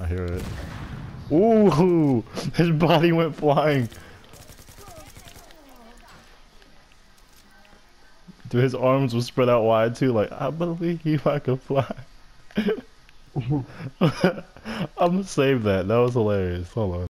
I hear it. Ooh, his body went flying. Dude, his arms were spread out wide too. Like I believe I can fly. I'm gonna save that. That was hilarious. Hold on.